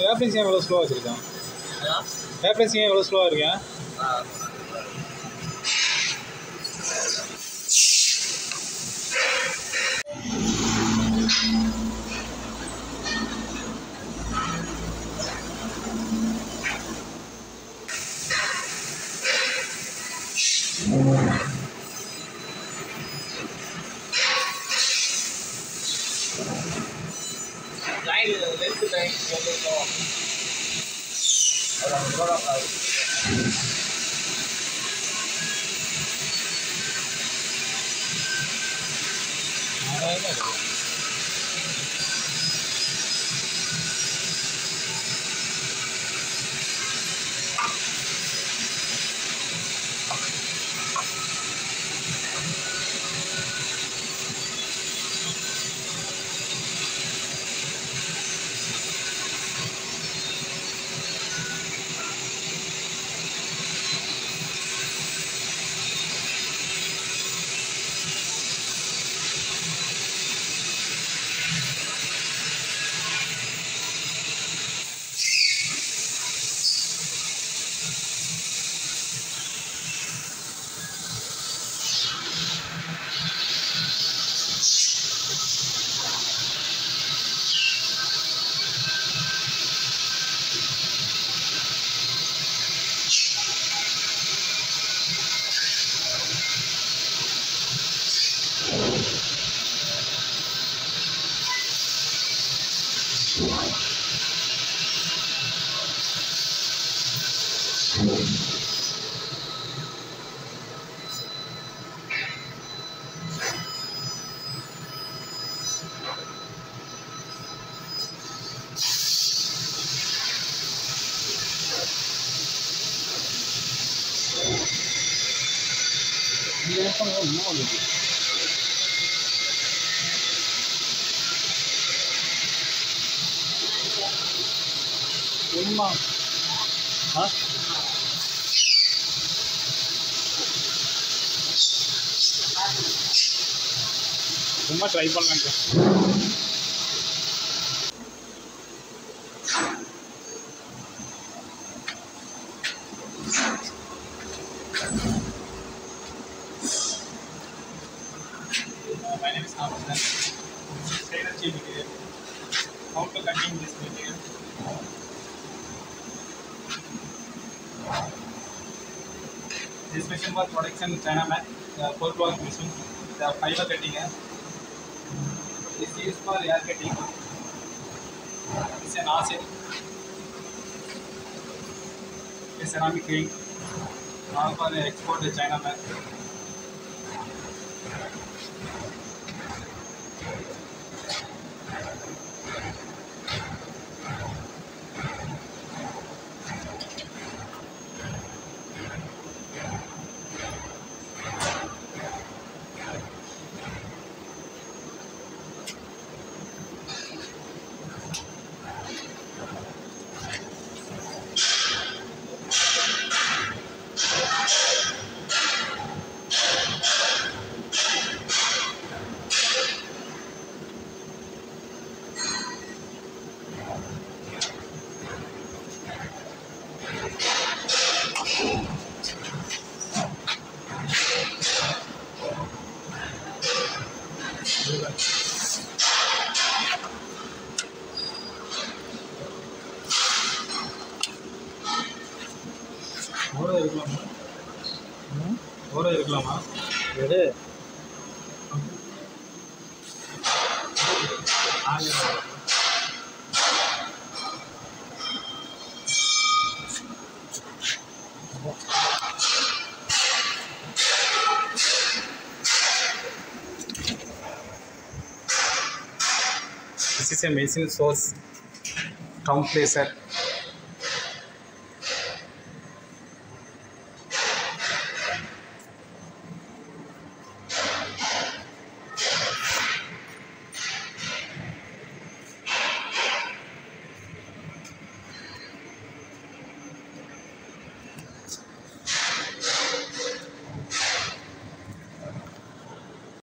ஏன் எவ்வளோ ஸ்லோவாக வச்சுருக்கான் வேப்பன்சி எவ்வளோ ஸ்லோவாக இருக்கேன் Thank you. Thank you. Ada ada. 皆さんの能力 உண்மா ஆ சும்மா ட்ரை பண்ணலாங்க My name is Hamid. Stainless steel material. How to cutting this material? This machine was production in China man, the four block machine. The fiber cutting है. This is for air cutting. It's an This is ceramic ring. All for export to China man. ஓர இருக்கலாமா ஓர இருக்கலாமா எது This is a machine source compresser